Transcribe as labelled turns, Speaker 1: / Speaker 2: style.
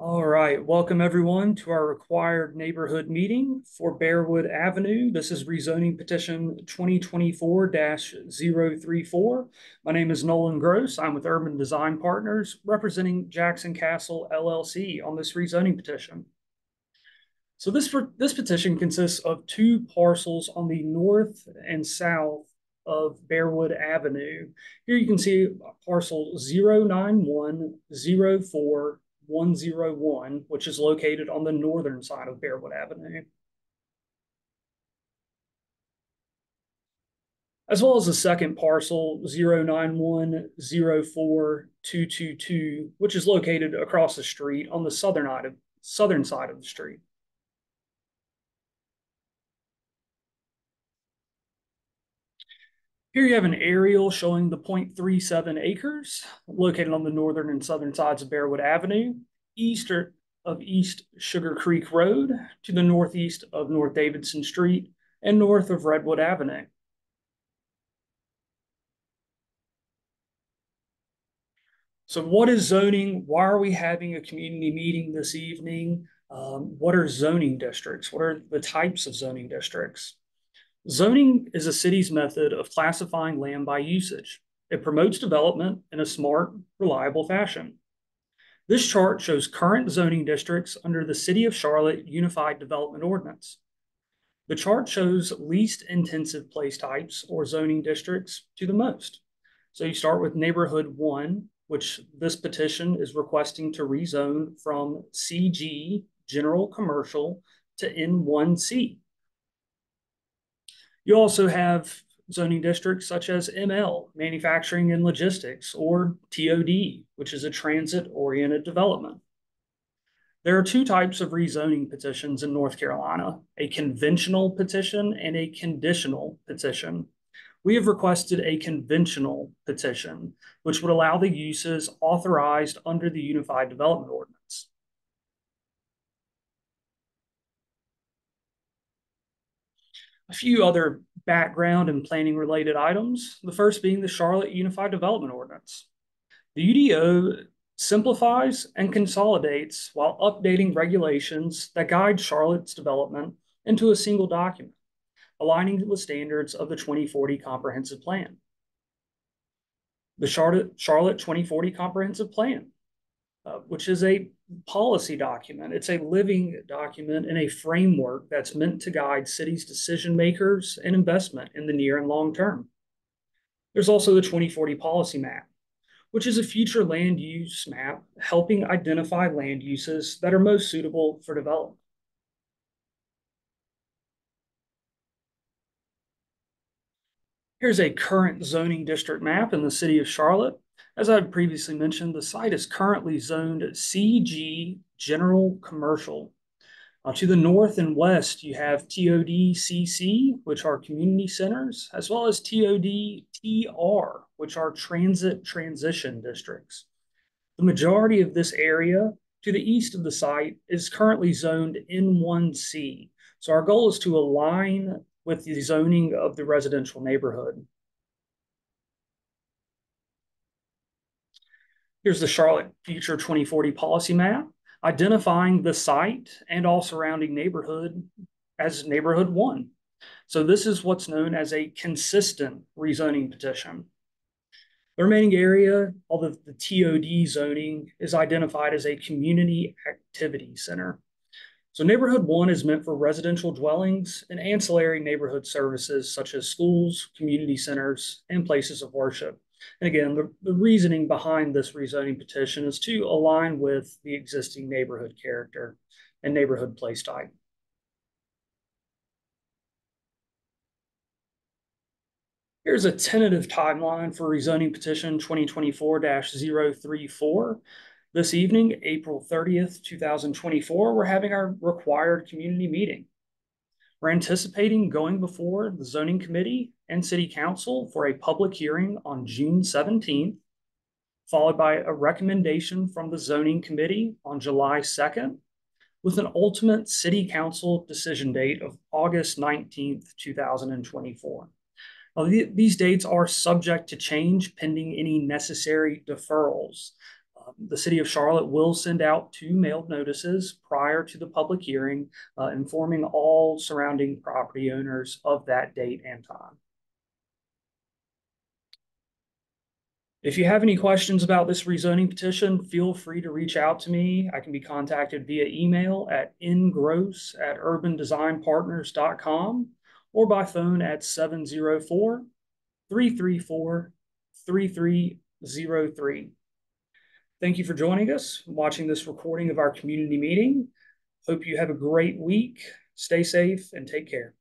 Speaker 1: All right, welcome everyone to our required neighborhood meeting for Bearwood Avenue. This is rezoning petition 2024-034. My name is Nolan Groce. I'm with Urban Design Partners representing Jackson Castle LLC on this rezoning petition. So this, this petition consists of two parcels on the north and south of Bearwood Avenue. Here you can see parcel 09104 101, which is located on the northern side of Bearwood Avenue. As well as the second parcel, 0910422, which is located across the street on the southern of, southern side of the street. Here you have an aerial showing the 0.37 acres located on the northern and southern sides of Bearwood Avenue, east of East Sugar Creek Road to the northeast of North Davidson Street and north of Redwood Avenue. So what is zoning? Why are we having a community meeting this evening? Um, what are zoning districts? What are the types of zoning districts? Zoning is a city's method of classifying land by usage. It promotes development in a smart, reliable fashion. This chart shows current zoning districts under the City of Charlotte Unified Development Ordinance. The chart shows least intensive place types or zoning districts to the most. So you start with neighborhood one, which this petition is requesting to rezone from CG, general commercial, to N1C. You also have zoning districts such as ML, manufacturing and logistics, or TOD, which is a transit oriented development. There are two types of rezoning petitions in North Carolina a conventional petition and a conditional petition. We have requested a conventional petition, which would allow the uses authorized under the Unified Development Ordinance. A few other background and planning related items. The first being the Charlotte Unified Development Ordinance. The UDO simplifies and consolidates while updating regulations that guide Charlotte's development into a single document, aligning with the standards of the 2040 Comprehensive Plan. The Charlotte, Charlotte 2040 Comprehensive Plan, uh, which is a policy document. It's a living document and a framework that's meant to guide cities' decision makers and investment in the near and long term. There's also the 2040 policy map, which is a future land use map helping identify land uses that are most suitable for development. Here's a current zoning district map in the city of Charlotte. As I've previously mentioned, the site is currently zoned CG General Commercial. Uh, to the north and west, you have TODCC, which are community centers, as well as TODTR, which are transit transition districts. The majority of this area to the east of the site is currently zoned N1C. So our goal is to align with the zoning of the residential neighborhood. Here's the Charlotte Future 2040 policy map, identifying the site and all surrounding neighborhood as neighborhood one. So this is what's known as a consistent rezoning petition. The remaining area, all the, the TOD zoning, is identified as a community activity center. So neighborhood one is meant for residential dwellings and ancillary neighborhood services such as schools, community centers, and places of worship. And again, the, the reasoning behind this rezoning petition is to align with the existing neighborhood character and neighborhood place type. Here's a tentative timeline for rezoning petition 2024-034. This evening, April 30th, 2024, we're having our required community meeting. We're anticipating going before the zoning committee and city council for a public hearing on June 17th, followed by a recommendation from the zoning committee on July 2nd, with an ultimate city council decision date of August 19th, 2024. Now, these dates are subject to change pending any necessary deferrals. The city of Charlotte will send out two mailed notices prior to the public hearing, uh, informing all surrounding property owners of that date and time. If you have any questions about this rezoning petition, feel free to reach out to me. I can be contacted via email at ngroce at urbandesignpartners.com or by phone at 704 334 3303. Thank you for joining us, watching this recording of our community meeting. Hope you have a great week. Stay safe and take care.